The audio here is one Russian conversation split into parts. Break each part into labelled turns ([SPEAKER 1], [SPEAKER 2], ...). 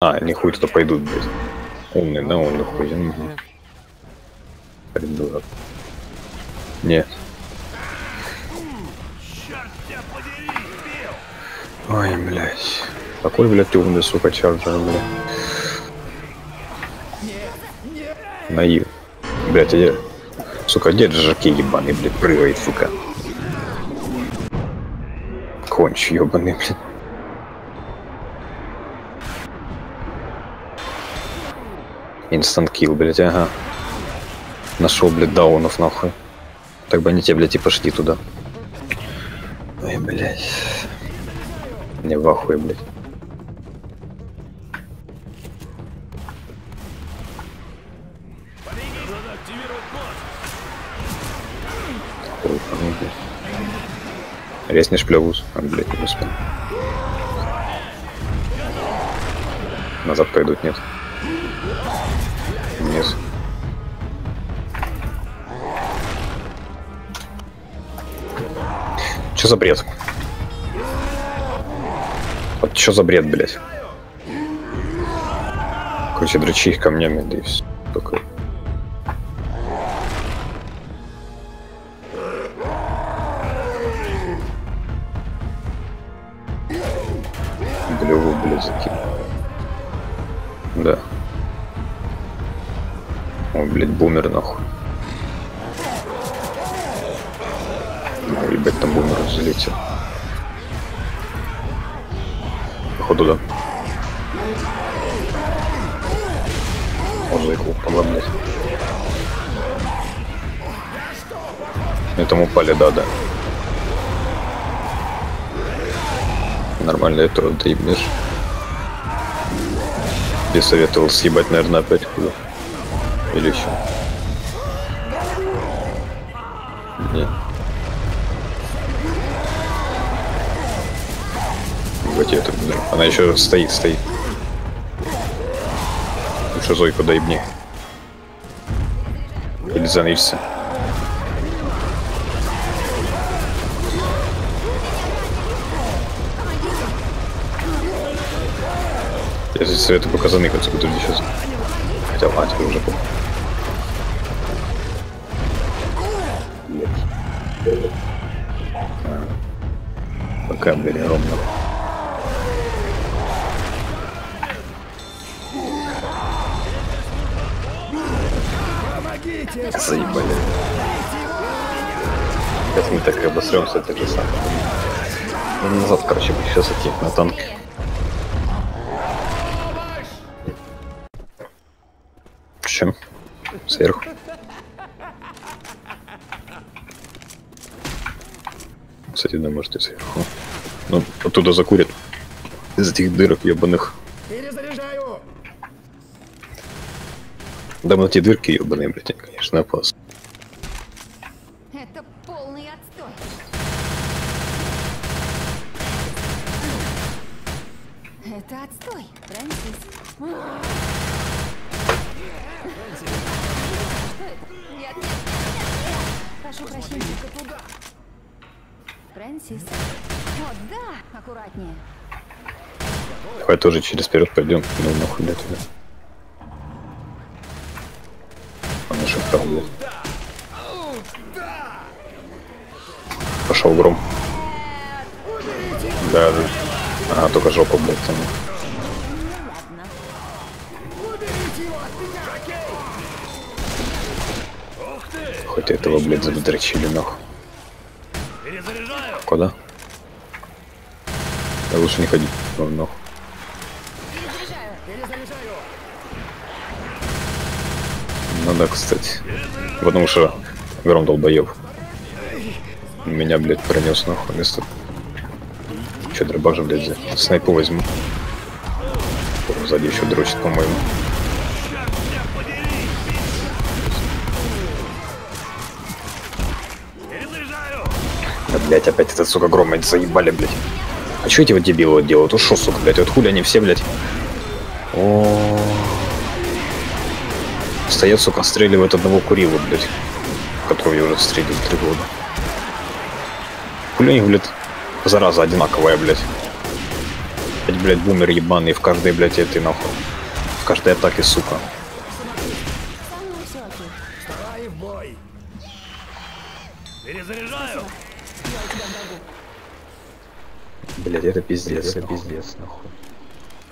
[SPEAKER 1] А, они хуй туда пойдут, блядь. Умный, да, умный хуй. Угу. Придурок. Нет. Ой, блядь. Какой, блядь, умный, сука, чарджер, блядь. Наив. Блядь, я... Сука, где жаки ебаный, блядь, прыгает, сука. Конч ебаный, блядь. Инстант килл, блядь, ага. Нашел, блядь, даунов, нахуй. Так бы они тебе, блядь, и пошли туда. Ой, блядь. Не в ахуе, блядь. Ну, блядь. Резнешь плевус. А, блядь, не успел. Назад пойдут, нет. Вниз. Чё за бред? Вот чё за бред, блядь? Короче, дрочи их камнями, да и все. Только... Блеву, блядь, закинул. О, блядь, бумер нахуй. Ну, ебать, там бумер залетел. Походу, да. Он помог, блядь. Этому упали, да, да. Нормально, этого доебнешь. Я советовал съебать, наверное, опять куда. Или еще. Нет. Это буду. Она еще стоит, стоит. Лучше Зойку доебни. Или занырься. Я здесь советую пока заныкаться, буду сейчас. Хотя, а, уже похуй. Блин, ровно. Заебали. Сейчас мы так и обосремся, так же самое. Ну, назад, короче, сейчас идти на танке. Чем? Сверху. Кстати, да, может и сверху. Ну, оттуда закурят. Из этих дырок ебаных.
[SPEAKER 2] Перезаряжаю!
[SPEAKER 1] Да, ну эти дырки ебаные, блядь, конечно, опасны.
[SPEAKER 3] Это полный отстой. Это отстой, Фрэнсис. Нет, нет, нет, Прошу прощения. Фрэнсис. О, да, аккуратнее.
[SPEAKER 1] Давай тоже через вперед пойдем. Ну, нахуй, блядь, туда. Он блядь. Пошел гром. Да, да. А, только жопа, блядь, там. Хоть этого, блядь, задрочили, нахуй. Куда? Да лучше не ходить. Нахуй. Ну да, кстати. Потому что гром долбоеб. Меня, блядь, пронес нахуй вместо. Че, дробак блядь, взял? Снайпу возьму. Сзади еще дрочит, по-моему. Да, блядь, опять этот, сука, гром, они заебали, блядь. А что эти вот дебилы вот делают? Шо, сука, блядь, вот хули они все, блядь. О, Стоят, сука, стреливают одного курила, блядь. Которого я уже стрелил три года. Хули у них, блядь, зараза одинаковая, блядь. Опять, блядь, бумер ебаный в каждой, блядь, этой нахуй. В каждой атаке, сука.
[SPEAKER 2] Перезаряжаю!
[SPEAKER 3] Я тебя
[SPEAKER 1] Блядь, это пиздец, это пиздец, нахуй.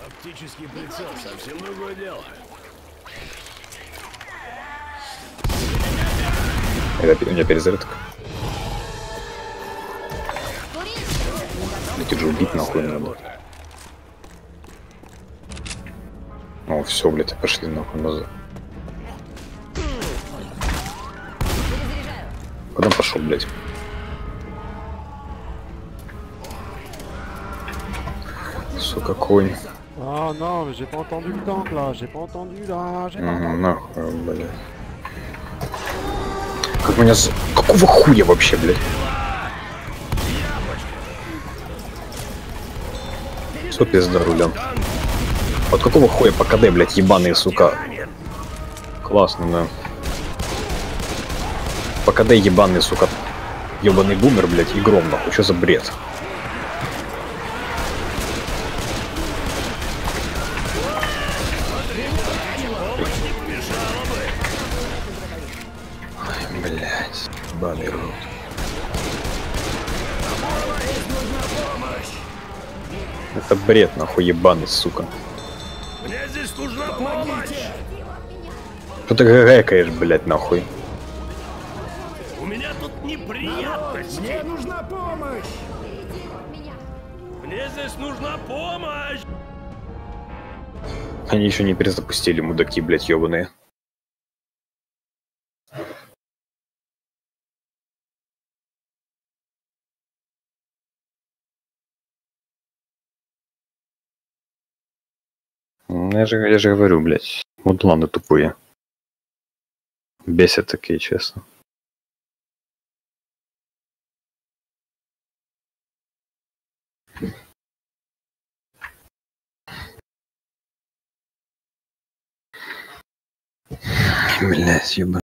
[SPEAKER 2] Оптический прицел совсем другое дело.
[SPEAKER 1] Это у меня перезарядка. Блядь, их же убить нахуй надо. О, все, блядь, пошли нахуй назад. Куда пошел, блядь? Сука, конь.
[SPEAKER 4] Oh non, j'ai pas entendu le tank là, j'ai pas entendu là, j'ai pas entendu.
[SPEAKER 1] нахуй, блядь. Как меня. Какого хуя вообще, блядь? Все пизда рулем. Вот какого хуя по КД, блядь, ебаные, сука. Классно, да. По КД ебаный, сука. Ебаный бумер, блядь, и гром, нахуй. Что за бред? Ебаный рот. Это бред, нахуй, ебаный, сука.
[SPEAKER 2] Мне здесь нужна помощь!
[SPEAKER 1] Что ты гэкаешь, блядь, нахуй?
[SPEAKER 2] У меня тут неприятности! Мне нужна помощь! Мне здесь нужна помощь!
[SPEAKER 1] Они еще не перезапустили, мудаки, блядь, ебаные. Я же, я же говорю, блядь, мудланы тупые. Бесят такие, честно. Блядь, ебаный.